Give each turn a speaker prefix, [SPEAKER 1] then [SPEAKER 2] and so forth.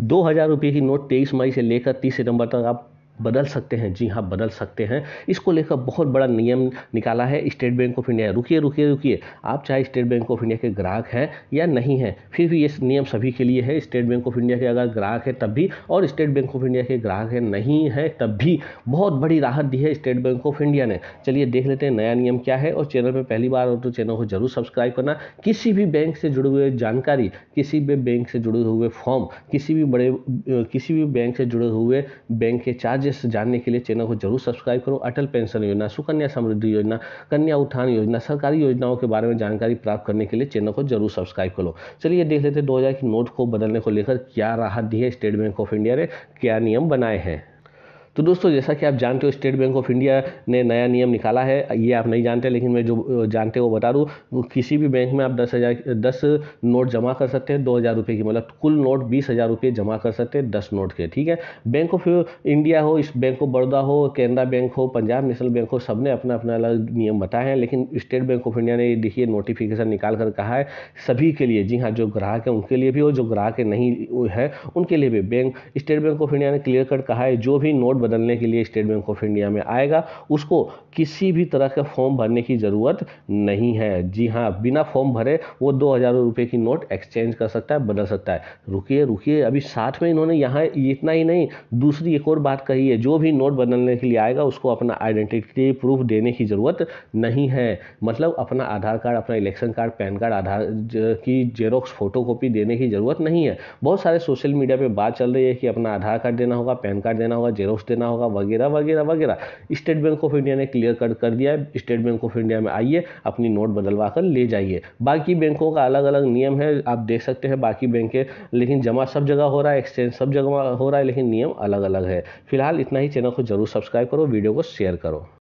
[SPEAKER 1] दो हज़ार रुपये की नोट तेईस मई से लेकर तीस सितंबर तक आप बदल सकते हैं। जी हाँ बदल सकते हैं। इसको लेकर बहुत बड़ा नियम निकाला है स्टेट बैंक ऑफ़ इंडिया। रुकिए रुकिए रुकिए। आप चाहे स्टेट बैंक ऑफ़ इंडिया के ग्राहक हैं या नहीं हैं, फिर भी ये नियम सभी के लिए है। स्टेट बैंक ऑफ़ इंडिया के अगर ग्राहक है तब भी और स्टेट बैंक ऑफ़ इंडिया के ग्राहक है नहीं है तब भी बहुत बड़ी राहत दी है स्टेट बैंक ऑफ़ इंडिया ने। चलिए देख लेते हैं नया नियम क्या है और चैनल पर पहली बार हो तो चैनल को ज़रूर सब्सक्राइब करना। किसी भी बैंक से जुड़े हुए जानकारी, किसी भी बैंक से जुड़े हुए फॉर्म, किसी भी बड़े किसी भी बैंक से जुड़े हुए बैंक के चार्जेस चार्जेस जानने के लिए चैनल को ज़रूर सब्सक्राइब करो। अटल पेंशन योजना, सुकन्या समृद्धि योजना, कन्या उत्थान योजना, सरकारी योजनाओं के बारे में जानकारी प्राप्त करने के लिए चैनल को ज़रूर सब्सक्राइब करो। चलिए देख लेते हैं, दो की नोट को बदलने को लेकर क्या राहत दी है स्टेट बैंक ऑफ़ इंडिया ने, क्या नियम बनाए हैं? तो दोस्तों, जैसा कि आप जानते हो, स्टेट बैंक ऑफ़ इंडिया ने नया नियम निकाला है। ये आप नहीं जानते, लेकिन मैं जो जानते वो बता दूँ किसी भी बैंक में आप दस हज़ार, दस नोट जमा कर सकते हैं, दो हज़ार रुपये की मतलब कुल नोट बीस हज़ार रुपये जमा कर सकते हैं दस नोट के, ठीक है? बैंक ऑफ़ इंडिया हो, इस बैंक ऑफ़ बड़ौदा हो, कैनरा बैंक हो, पंजाब नेशनल बैंक हो सबने अपना अपना अलग नियम बताए हैं, लेकिन स्टेट बैंक ऑफ़ इंडिया ने देखिए, नोटिफिकेशन निकाल कर कहा है, सभी के लिए, जी हाँ जो ग्राहक है, उनके लिए भी हो, जो ग्राहक नहीं है, उनके लिए भी। Bank, State Bank of India ने क्लियर कट कहा है, जो भी नोट बदलने के लिए स्टेट बैंक ऑफ़ इंडिया में आएगा। उसको किसी भी तरह का फॉर्म भरने की ज़रूरत नहीं है। जी हाँ बिना फॉर्म भरे वो दो हज़ार रुपये की नोट एक्सचेंज कर सकता है, बदल सकता है। रुकिए रुकिए, अभी साथ में इन्होंने यहाँ इतना ही नहीं, दूसरी एक और बात कही है, जो भी नोट बदलने के लिए आएगा, उसको अपना आइडेंटिटी प्रूफ देने की ज़रूरत नहीं है। मतलब अपना आधार कार्ड, अपना election card, PAN card, Aadhaar की जेरोक्स फ़ोटो कॉपी देने की ज़रूरत नहीं है। बहुत सारे सोशल मीडिया पे बात चल रही है कि अपना आधार कार्ड देना होगा, पैन कार्ड देना होगा, जेरोक्स देना होगा, वगैरह वगैरह वगैरह। स्टेट बैंक ऑफ़ इंडिया ने क्लियर कट कर दिया है। स्टेट बैंक ऑफ़ इंडिया में आइए, अपनी नोट बदलवा कर ले जाइए। बाकी बैंकों का अलग अलग नियम है, आप देख सकते हैं, बाकी बैंक, लेकिन जमा सब जगह हो रहा है, एक्सचेंज सब जगह हो रहा है, लेकिन नियम अलग अलग है। फ़िलहाल इतना ही, चैनल को ज़रूर सब्सक्राइब करो, वीडियो को शेयर करो।